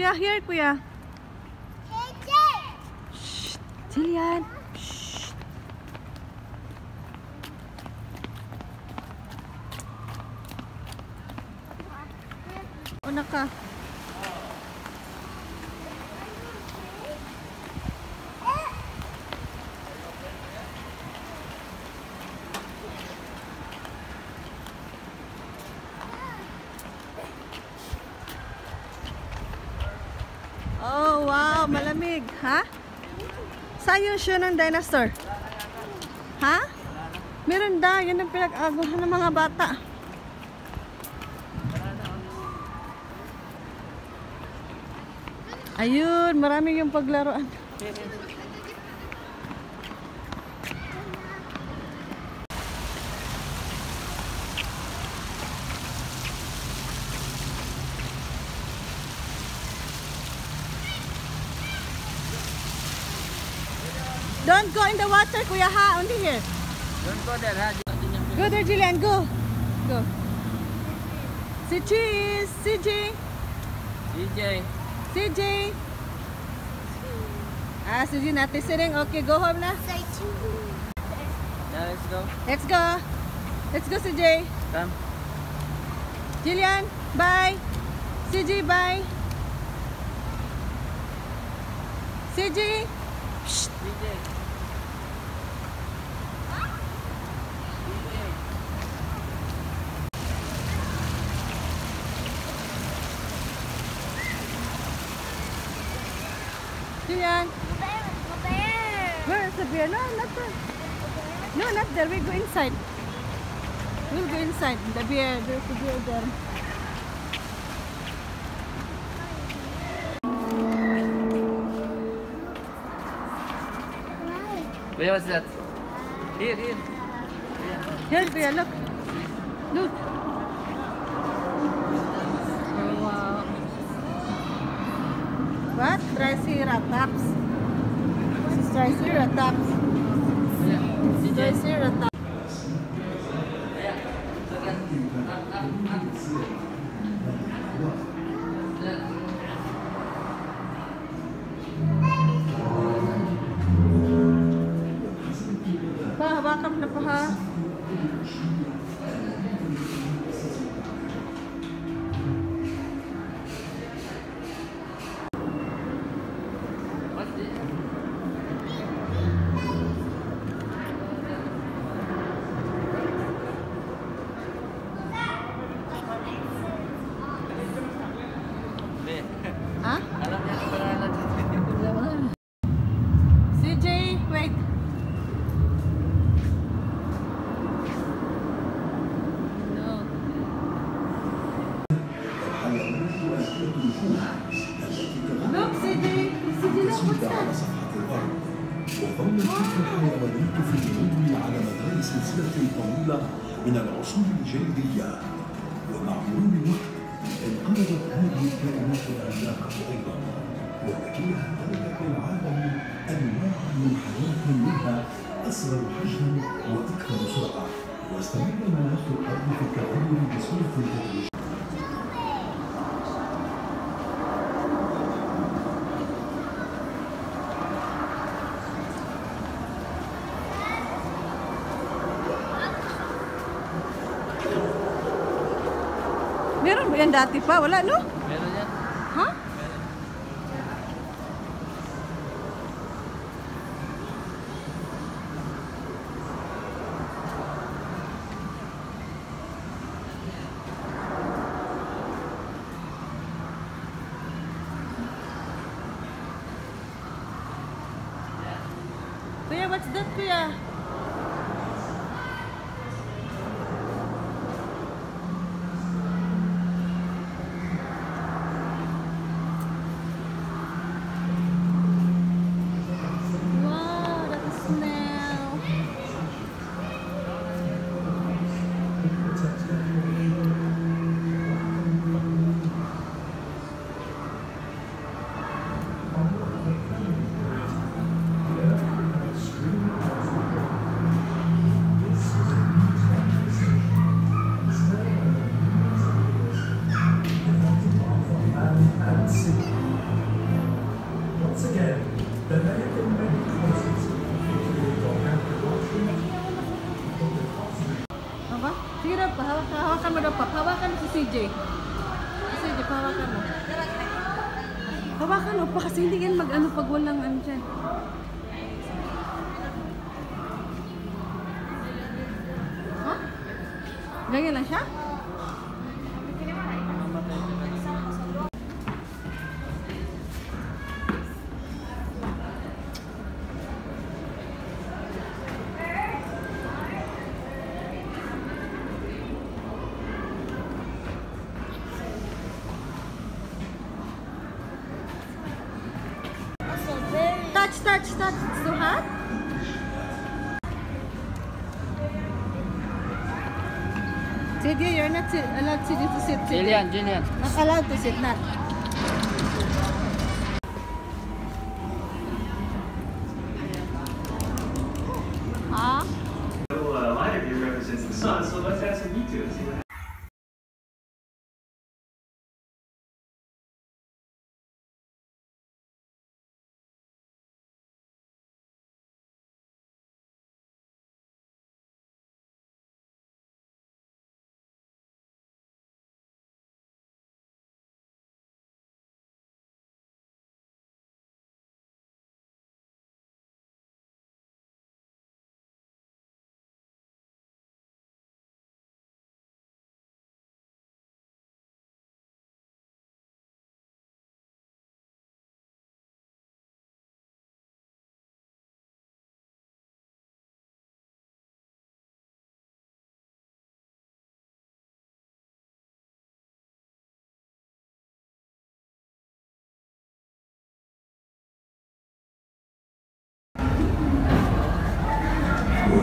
Kuya, here, kuya. Shh. Jillian. Shh. Una ka. Oh, wow, malamig. Ha? Yung shoe ng dinosaur? Ha? Meron daw. Yan ang pinag-aguhan ng mga bata. Ayun, marami yung paglaruan. The water, Kuya ha. Only here. Don't go there, ha? Go there, Jillian. Go. Go. Si Cheese. CJ. DJ. CJ. Ah, CJ natin siring. Okay, go home na. Now let's go. Let's go. Let's go, CJ. Come. Jillian, bye. CJ, bye. CJ. DJ. Jillian. Where is the beer? No, not there. No, not there. We go inside. We'll go inside. The beer. There's the beer there. Where was that? Here, here. Here, Kuya, look. Look. Oh, wow. Um, what? Triceratops. This is Triceratops. Welcome to the. حياة منها أصغر حجما وأكثر سرعة واستمر مناخ الأرض في التغير بصورة تدريجية Meron ba yan dati? Wala, no? Kuya, what's that, kuya? CJ. CJ, pahawakan mo. Hawakan mo pa kasi hindi yan mag-ano pag walang ano dyan. Ha? Ganyan lang siya? czytać, czytać, słuchać. Jadi, you're not allowed to do to sit. Jillian, Jillian. Not allowed to sit, not.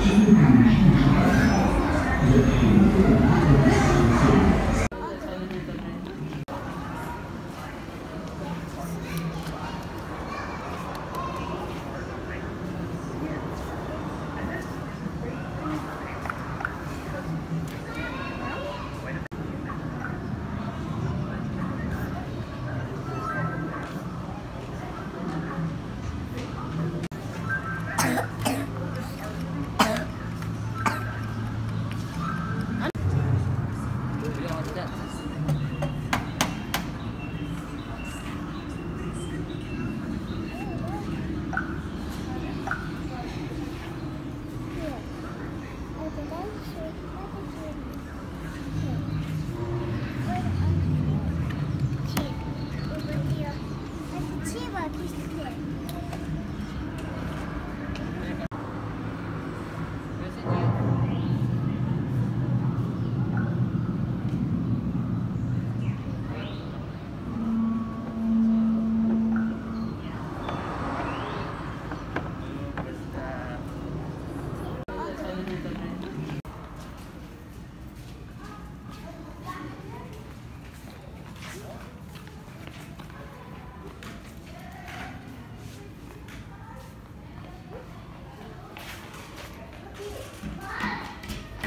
静かな人に話せば、絶対に来るな。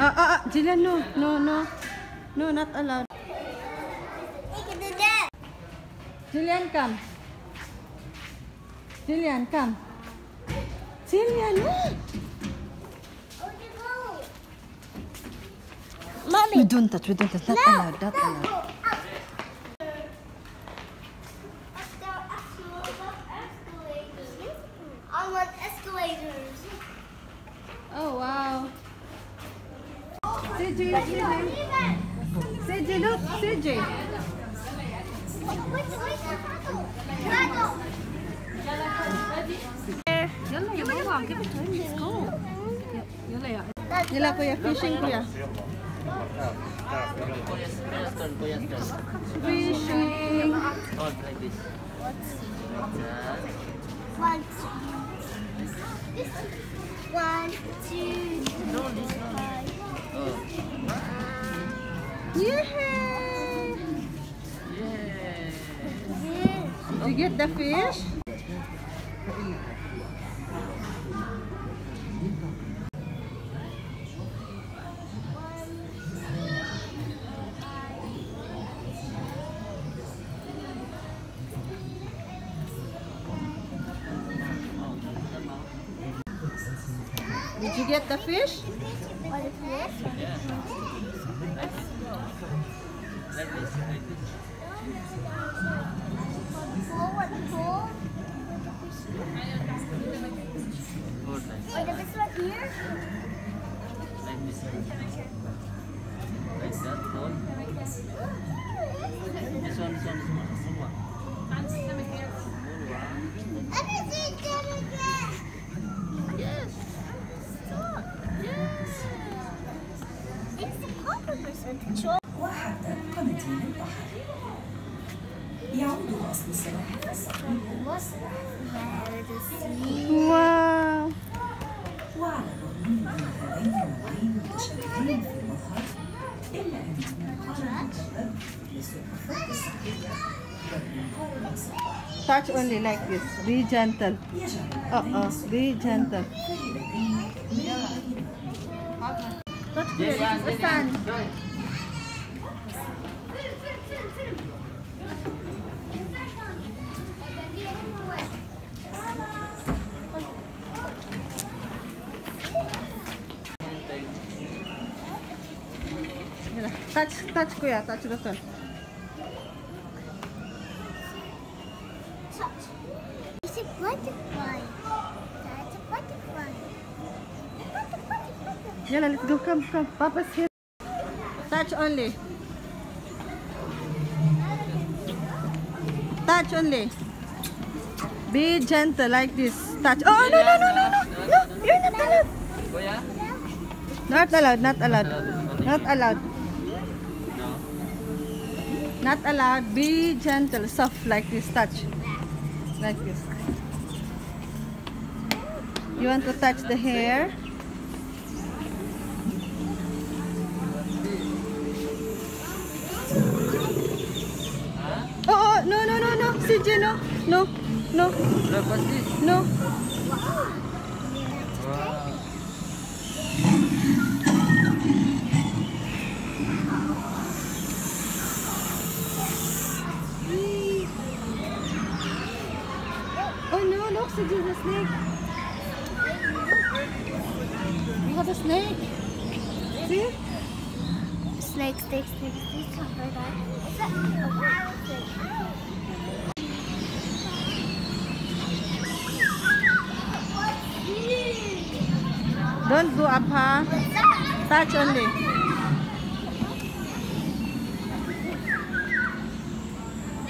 Ah, ah, ah. Jillian, no. No, no. No, not allowed. Jillian, come. Jillian, come. Jillian, no. Mommy. We don't touch, we don't touch. Not allowed, not allowed. CJ, look, CJ. Yalla, you might want to give it to him. Let's go. Yalla, Yalla, kuya. Fishing, kuya. Fishing. All like this. One, two. One, two, three. Yeah. Yeah. You get the fish? Did you get the fish? Show. وحتى قناتين البحر يعود السباحة الصحي هو السباحة touch only like this. Be gentle. Uh -uh. Be gentle. Look, it's the sun. Touch, touch kuya, touch the sun. Come, come. Papa's here. Touch only. Touch only. Be gentle like this. Touch. Oh, no, no, no, no, no. No, you're not allowed. Not allowed, not allowed. Not allowed. Not allowed. Be gentle, soft like this. Touch. Like this. You want to touch the hair? No, no, no. No. No, this? no. Wow. Oh no, look, the snake. You got a snake. See? Snake, snake, snake, snake, cover that. Is Don't go up, ha? Touch only.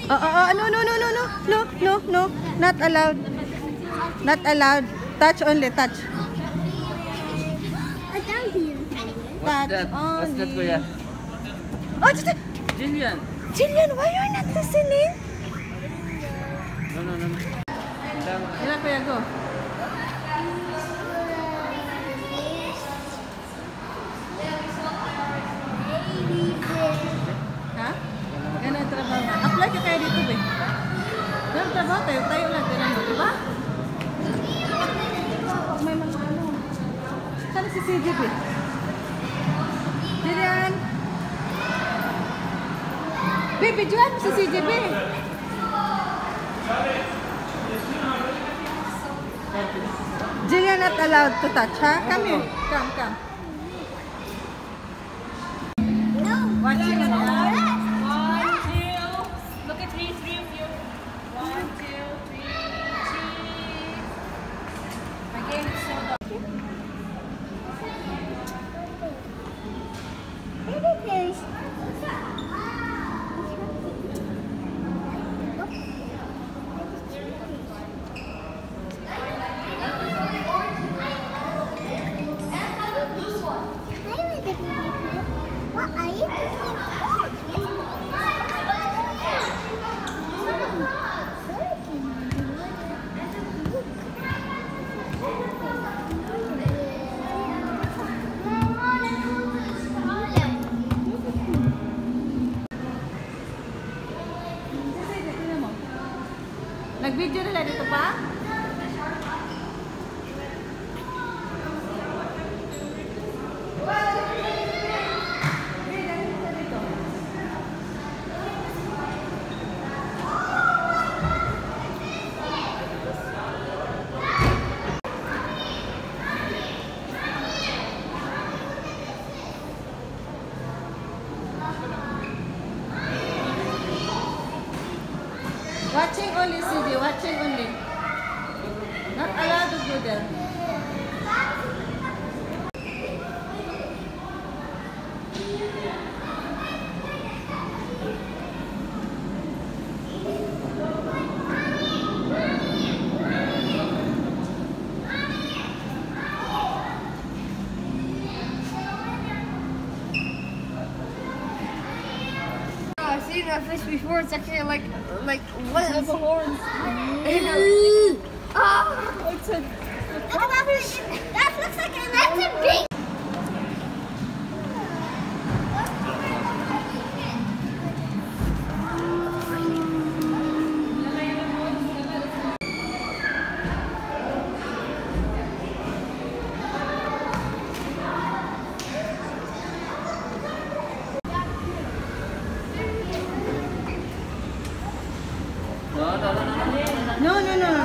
Oh, oh, oh, no, no, no, no, no, no, no, no, not allowed. Not allowed. Touch only, touch. What's that? What's that. Kuya? Oh, just, Jillian. Jillian, why you're not listening? No, no, no. Ilan kuya, go. Terima kasih Jepit. Jadian. Bibi jual sisi JB. Jadian not allowed to touch, ha? Come here. Come, come. Nag-video nila dito pa? Wow! I've seen a fish before. It's actually like, like what? Have a horn. oh, It's a look at that fish. That looks like a that's a big. No, no, no,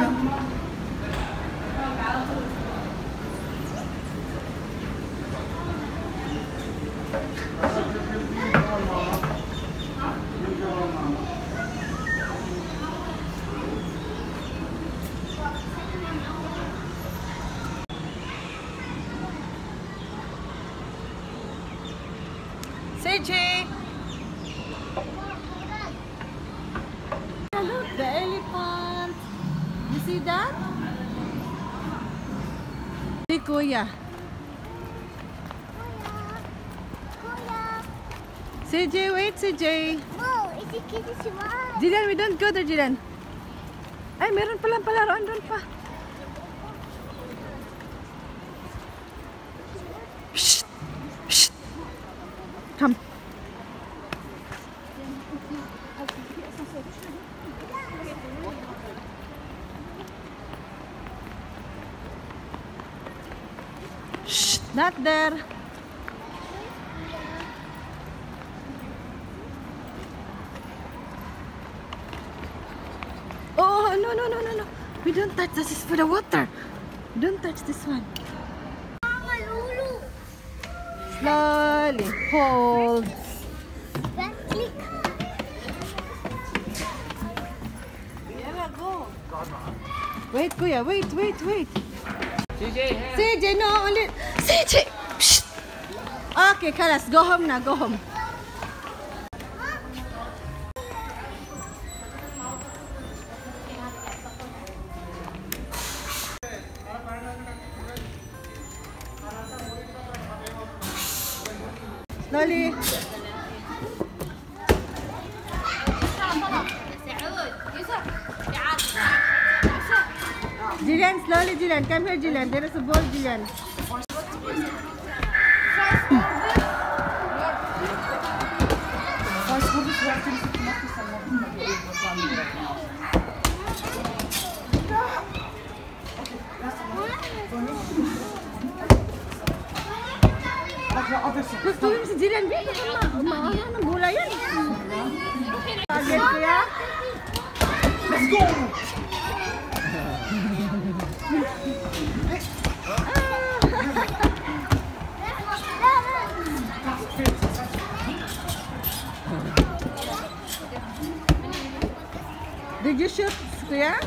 CJ, wait, CJ. Mo, it's a kitty smile. Jillian, we don't go there, Jillian. Ay, meron palang palaroan doon pa. Shh! Shh! Come. Shh! Not there. Don't touch. This is for the water. Don't touch this one. Slowly. Hold. Wait, Kuya. Wait, wait, wait. CJ. CJ, no, only. CJ! Shh. Okay, Kalas. Go home now. Go home. Jillian, slowly, Jillian. Come here, Jillian. There is a ball, Jillian. Gusto mo si Jillian. Agad kuya. Did you shoot, kuya?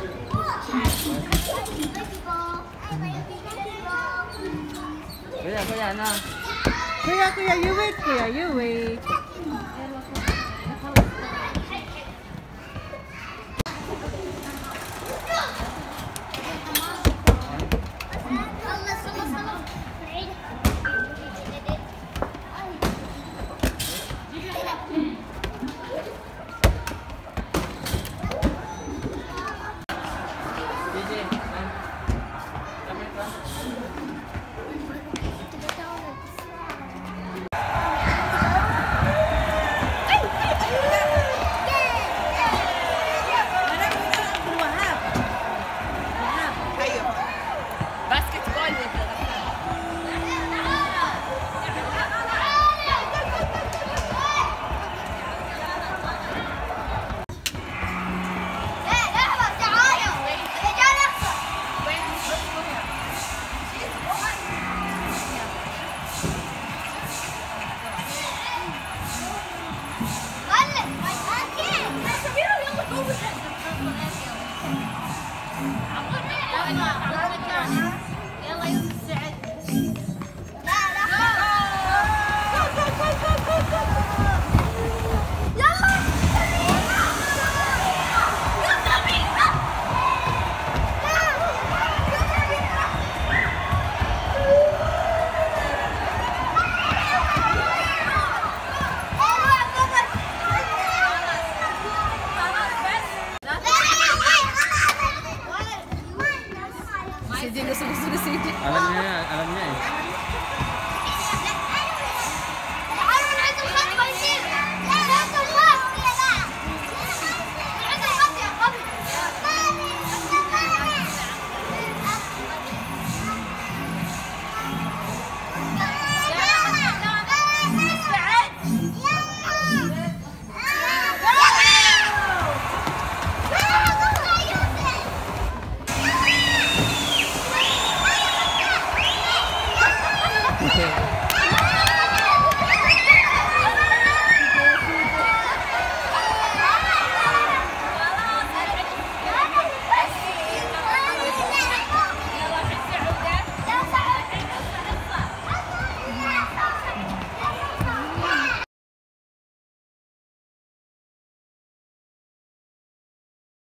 Kuya, kuya, na. Kuya, kuya, you wait, kuya, you wait.